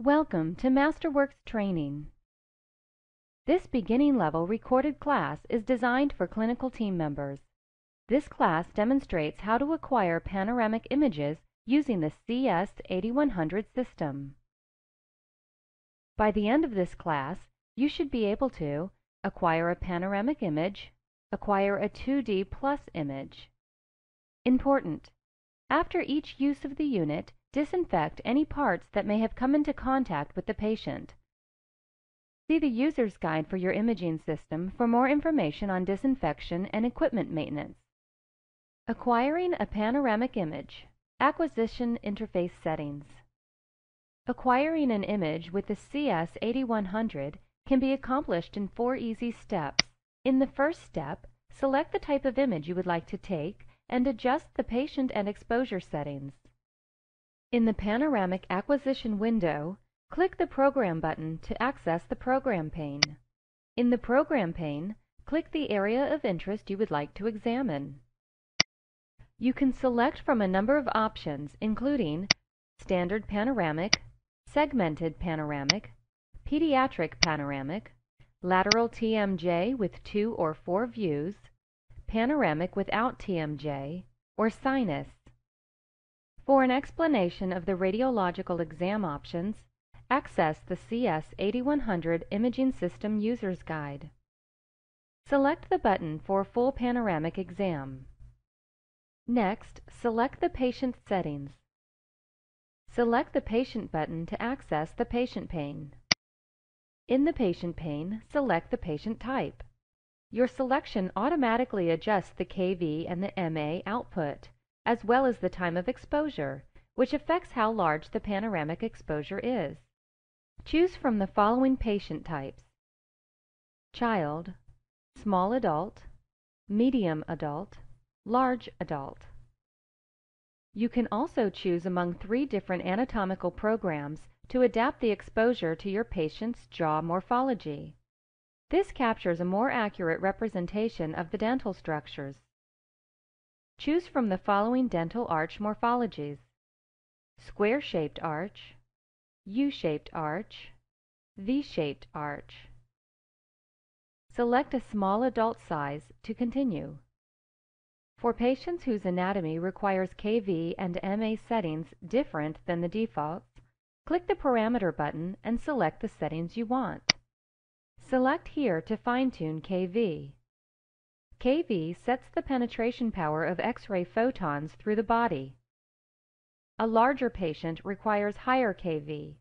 Welcome to Masterworks Training. This beginning level recorded class is designed for clinical team members. This class demonstrates how to acquire panoramic images using the CS8100 system. By the end of this class, you should be able to acquire a panoramic image, acquire a 2D plus image. Important! After each use of the unit, disinfect any parts that may have come into contact with the patient. See the User's Guide for your imaging system for more information on disinfection and equipment maintenance. Acquiring a panoramic image. Acquisition interface settings. Acquiring an image with the CS8100 can be accomplished in four easy steps. In the first step, select the type of image you would like to take and adjust the patient and exposure settings. In the Panoramic Acquisition window, click the Program button to access the Program pane. In the Program pane, click the area of interest you would like to examine. You can select from a number of options including Standard Panoramic, Segmented Panoramic, Pediatric Panoramic, Lateral TMJ with two or four views, Panoramic without TMJ, or Sinus. For an explanation of the radiological exam options, access the CS8100 Imaging System User's Guide. Select the button for full panoramic exam. Next, select the patient settings. Select the Patient button to access the Patient pane. In the Patient pane, select the patient type. Your selection automatically adjusts the kV and the MA output, as well as the time of exposure, which affects how large the panoramic exposure is. Choose from the following patient types: child, small adult, medium adult, large adult. You can also choose among three different anatomical programs to adapt the exposure to your patient's jaw morphology. This captures a more accurate representation of the dental structures. Choose from the following dental arch morphologies: square-shaped arch, U-shaped arch, V-shaped arch. Select a small adult size to continue. For patients whose anatomy requires kV and MA settings different than the defaults, click the Parameter button and select the settings you want. Select here to fine-tune kV. kV sets the penetration power of X-ray photons through the body. A larger patient requires higher kV.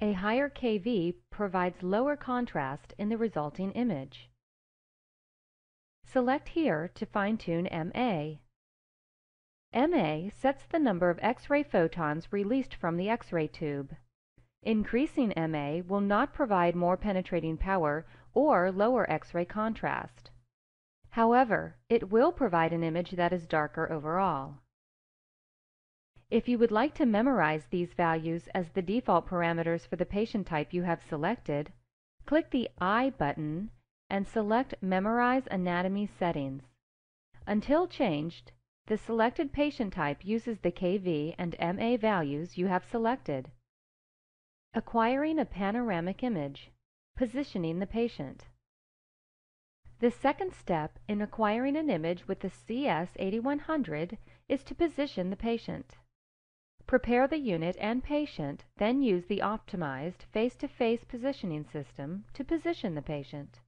A higher kV provides lower contrast in the resulting image. Select here to fine-tune MA. MA sets the number of X-ray photons released from the X-ray tube. Increasing MA will not provide more penetrating power or lower X-ray contrast. However, it will provide an image that is darker overall. If you would like to memorize these values as the default parameters for the patient type you have selected, click the I button and select Memorize Anatomy Settings. Until changed, the selected patient type uses the kV and MA values you have selected. Acquiring a panoramic image. Positioning the patient. The second step in acquiring an image with the CS8100 is to position the patient. Prepare the unit and patient, then use the optimized face-to-face -face positioning system to position the patient.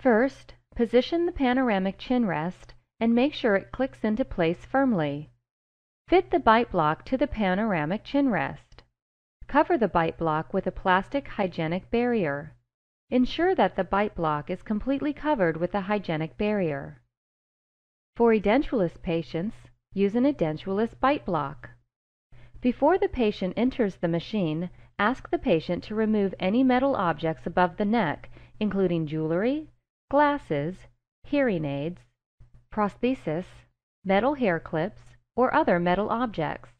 First, position the panoramic chin rest and make sure it clicks into place firmly. Fit the bite block to the panoramic chin rest. Cover the bite block with a plastic hygienic barrier. Ensure that the bite block is completely covered with a hygienic barrier. For edentulous patients, use an edentulous bite block. Before the patient enters the machine, ask the patient to remove any metal objects above the neck, including jewelry, glasses, hearing aids, prosthesis, metal hair clips, or other metal objects.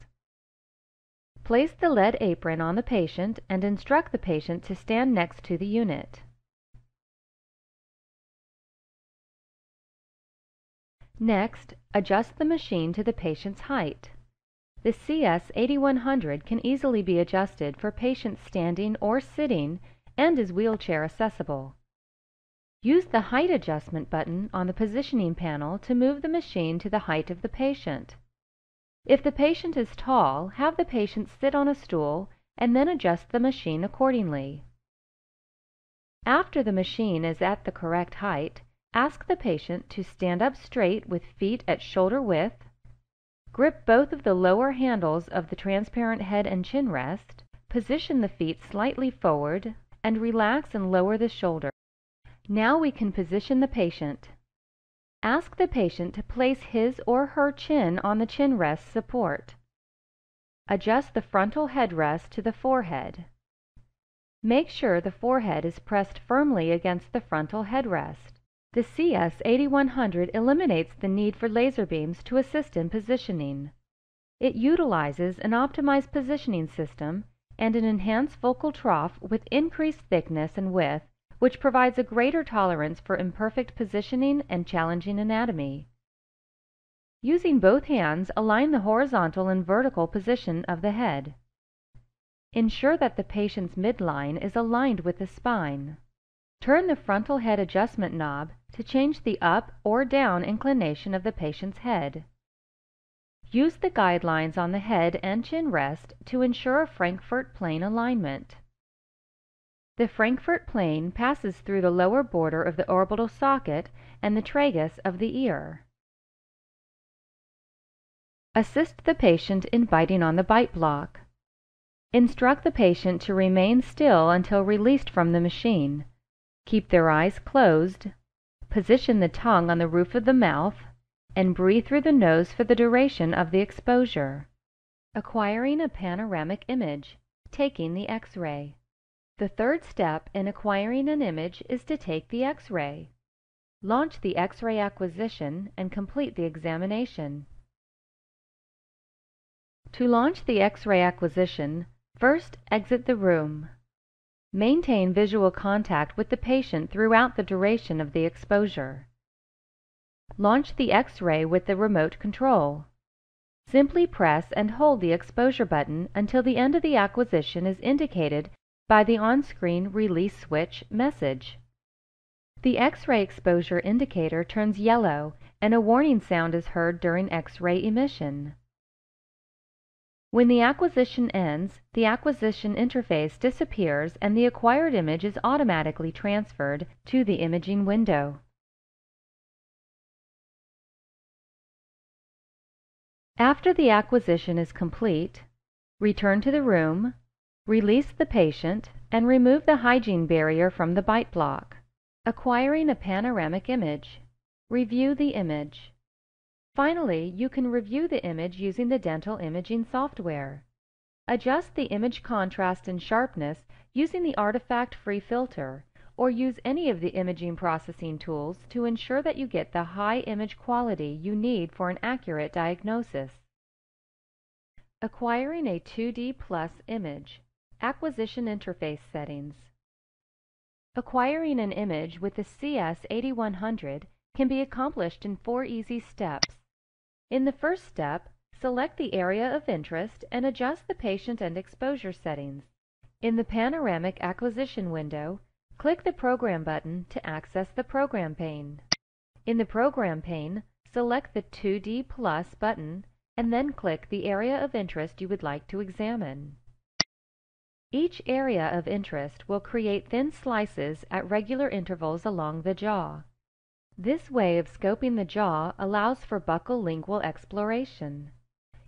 Place the lead apron on the patient and instruct the patient to stand next to the unit. Next, adjust the machine to the patient's height. The CS8100 can easily be adjusted for patients standing or sitting and is wheelchair accessible. Use the Height Adjustment button on the positioning panel to move the machine to the height of the patient. If the patient is tall, have the patient sit on a stool and then adjust the machine accordingly. After the machine is at the correct height, ask the patient to stand up straight with feet at shoulder width, grip both of the lower handles of the transparent head and chin rest, position the feet slightly forward, and relax and lower the shoulder. Now we can position the patient. Ask the patient to place his or her chin on the chin rest support. Adjust the frontal headrest to the forehead. Make sure the forehead is pressed firmly against the frontal headrest. The CS8100 eliminates the need for laser beams to assist in positioning. It utilizes an optimized positioning system and an enhanced focal trough with increased thickness and width which provides a greater tolerance for imperfect positioning and challenging anatomy. Using both hands, align the horizontal and vertical position of the head. Ensure that the patient's midline is aligned with the spine. Turn the frontal head adjustment knob to change the up or down inclination of the patient's head. Use the guidelines on the head and chin rest to ensure a Frankfurt plane alignment. The Frankfurt plane passes through the lower border of the orbital socket and the tragus of the ear. Assist the patient in biting on the bite block. Instruct the patient to remain still until released from the machine. Keep their eyes closed. Position the tongue on the roof of the mouth and breathe through the nose for the duration of the exposure. Acquiring a panoramic image. Taking the X-ray. The third step in acquiring an image is to take the X-ray. Launch the X-ray acquisition and complete the examination. To launch the X-ray acquisition, first exit the room. Maintain visual contact with the patient throughout the duration of the exposure. Launch the X-ray with the remote control. Simply press and hold the exposure button until the end of the acquisition is indicated by the on-screen Release Switch message. The X-ray exposure indicator turns yellow and a warning sound is heard during X-ray emission. When the acquisition ends, the acquisition interface disappears and the acquired image is automatically transferred to the imaging window. After the acquisition is complete, return to the room Release the patient and remove the hygiene barrier from the bite block. Acquiring a panoramic image. Review the image. Finally, you can review the image using the dental imaging software. Adjust the image contrast and sharpness using the artifact-free filter, or use any of the imaging processing tools to ensure that you get the high image quality you need for an accurate diagnosis. Acquiring a 2D Plus image. Acquisition Interface Settings Acquiring an image with the CS8100 can be accomplished in four easy steps. In the first step, select the area of interest and adjust the patient and exposure settings. In the Panoramic Acquisition window, click the Program button to access the Program pane. In the Program pane, select the 2D Plus button and then click the area of interest you would like to examine. Each area of interest will create thin slices at regular intervals along the jaw. This way of scoping the jaw allows for buccal lingual exploration.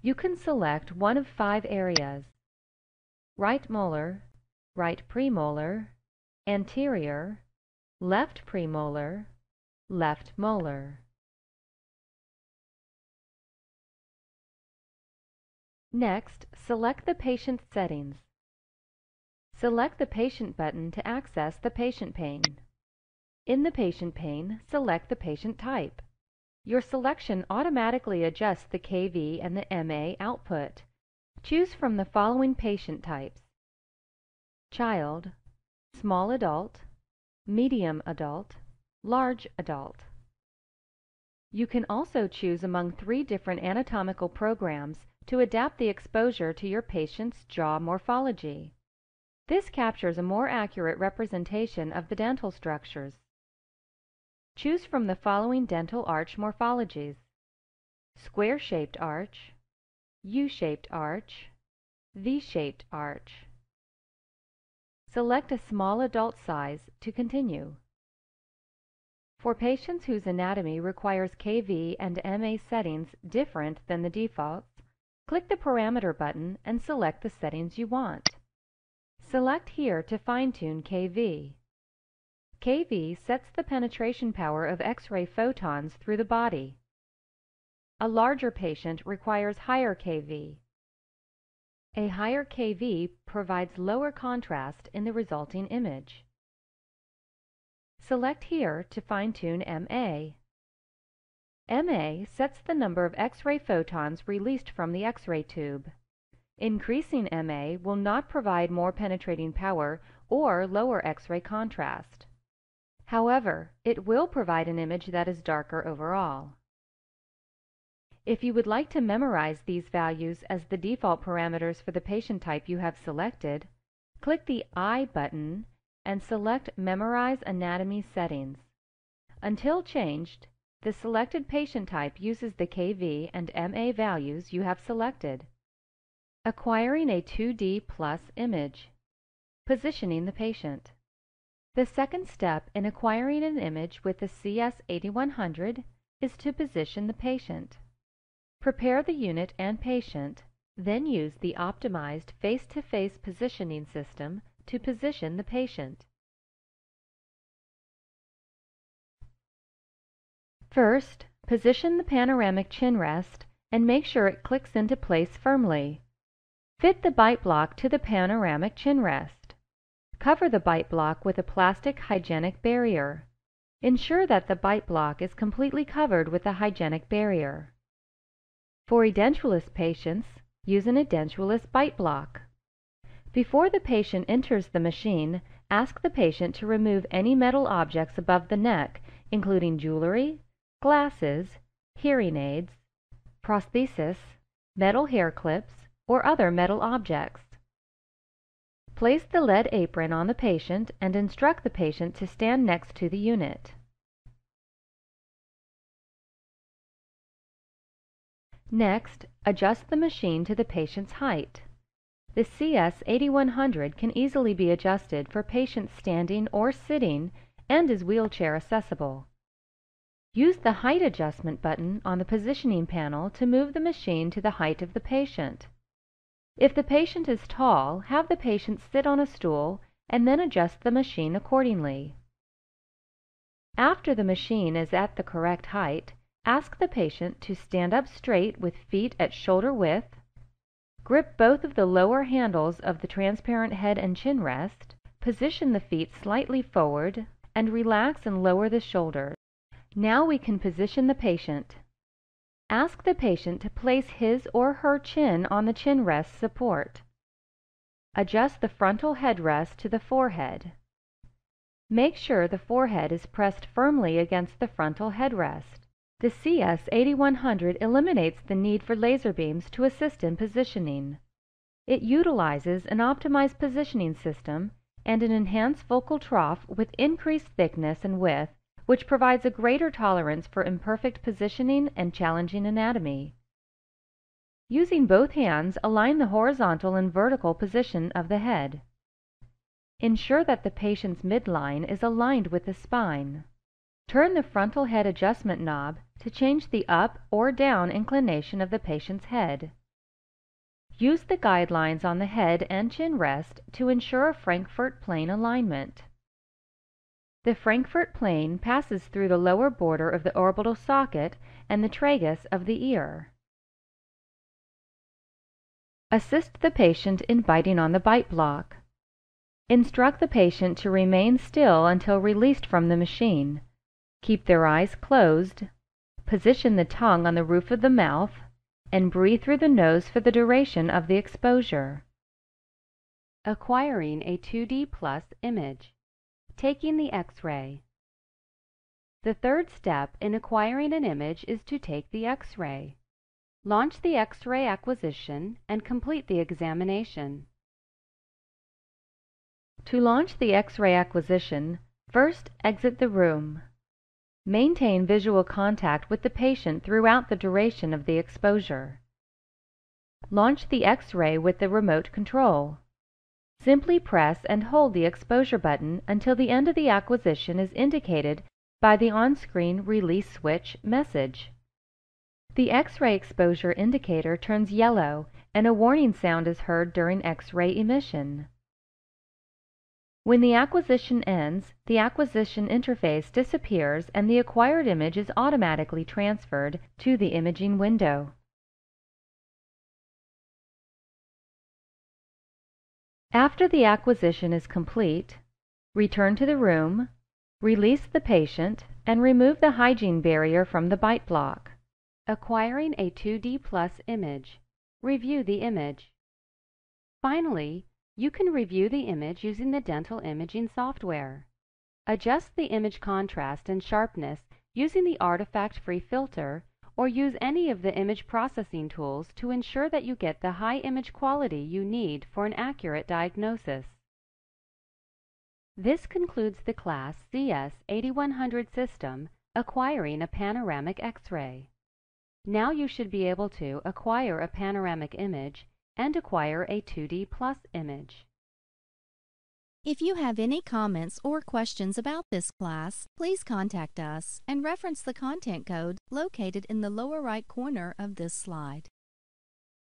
You can select one of five areas. Right molar, right premolar, anterior, left premolar, left molar. Next, select the patient settings. Select the Patient button to access the Patient pane. In the Patient pane, select the patient type. Your selection automatically adjusts the KV and the MA output. Choose from the following patient types. Child, small adult, medium adult, large adult. You can also choose among three different anatomical programs to adapt the exposure to your patient's jaw morphology. This captures a more accurate representation of the dental structures. Choose from the following dental arch morphologies. Square-shaped arch, U-shaped arch, V-shaped arch. Select a small adult size to continue. For patients whose anatomy requires KV and MA settings different than the defaults, click the Parameter button and select the settings you want. Select here to fine-tune KV. KV sets the penetration power of X-ray photons through the body. A larger patient requires higher KV. A higher KV provides lower contrast in the resulting image. Select here to fine-tune MA. MA sets the number of X-ray photons released from the X-ray tube. Increasing MA will not provide more penetrating power or lower X-ray contrast. However, it will provide an image that is darker overall. If you would like to memorize these values as the default parameters for the patient type you have selected, click the I button and select Memorize Anatomy Settings. Until changed, the selected patient type uses the KV and MA values you have selected. Acquiring a 2D plus image. Positioning the patient. The second step in acquiring an image with the CS8100 is to position the patient. Prepare the unit and patient, then use the optimized face-to-face -face positioning system to position the patient. First, position the panoramic chin rest and make sure it clicks into place firmly. Fit the bite block to the panoramic chin rest. Cover the bite block with a plastic hygienic barrier. Ensure that the bite block is completely covered with a hygienic barrier. For edentulous patients, use an edentulous bite block. Before the patient enters the machine, ask the patient to remove any metal objects above the neck, including jewelry, glasses, hearing aids, prosthesis, metal hair clips, or other metal objects. Place the lead apron on the patient and instruct the patient to stand next to the unit. Next, adjust the machine to the patient's height. The CS8100 can easily be adjusted for patients standing or sitting and is wheelchair accessible. Use the Height Adjustment button on the positioning panel to move the machine to the height of the patient. If the patient is tall, have the patient sit on a stool and then adjust the machine accordingly. After the machine is at the correct height, ask the patient to stand up straight with feet at shoulder width, Grip both of the lower handles of the transparent head and chin rest, position the feet slightly forward, and relax and lower the shoulders. Now we can position the patient. Ask the patient to place his or her chin on the chin rest support. Adjust the frontal headrest to the forehead. Make sure the forehead is pressed firmly against the frontal headrest. The CS8100 eliminates the need for laser beams to assist in positioning. It utilizes an optimized positioning system and an enhanced focal trough with increased thickness and width, which provides a greater tolerance for imperfect positioning and challenging anatomy. Using both hands, align the horizontal and vertical position of the head. Ensure that the patient's midline is aligned with the spine. Turn the frontal head adjustment knob to change the up or down inclination of the patient's head. Use the guidelines on the head and chin rest to ensure a Frankfurt plane alignment. The Frankfurt plane passes through the lower border of the orbital socket and the tragus of the ear. Assist the patient in biting on the bite block. Instruct the patient to remain still until released from the machine. Keep their eyes closed, position the tongue on the roof of the mouth, and breathe through the nose for the duration of the exposure. Acquiring a 2D plus image. Taking the X-ray. The third step in acquiring an image is to take the X-ray. Launch the X-ray acquisition and complete the examination. To launch the X-ray acquisition, first exit the room. Maintain visual contact with the patient throughout the duration of the exposure. Launch the X-ray with the remote control. Simply press and hold the exposure button until the end of the acquisition is indicated by the on-screen release switch message. The X-ray exposure indicator turns yellow and a warning sound is heard during X-ray emission. When the acquisition ends, the acquisition interface disappears and the acquired image is automatically transferred to the imaging window. After the acquisition is complete, return to the room, release the patient, and remove the hygiene barrier from the bite block. Acquiring a 2D Plus image. Review the image. Finally, you can review the image using the dental imaging software. Adjust the image contrast and sharpness using the artifact-free filter or use any of the image processing tools to ensure that you get the high image quality you need for an accurate diagnosis. This concludes the class CS8100 system acquiring a panoramic X-ray. Now you should be able to acquire a panoramic image and acquire a 2D Plus image. If you have any comments or questions about this class, please contact us and reference the content code located in the lower right corner of this slide.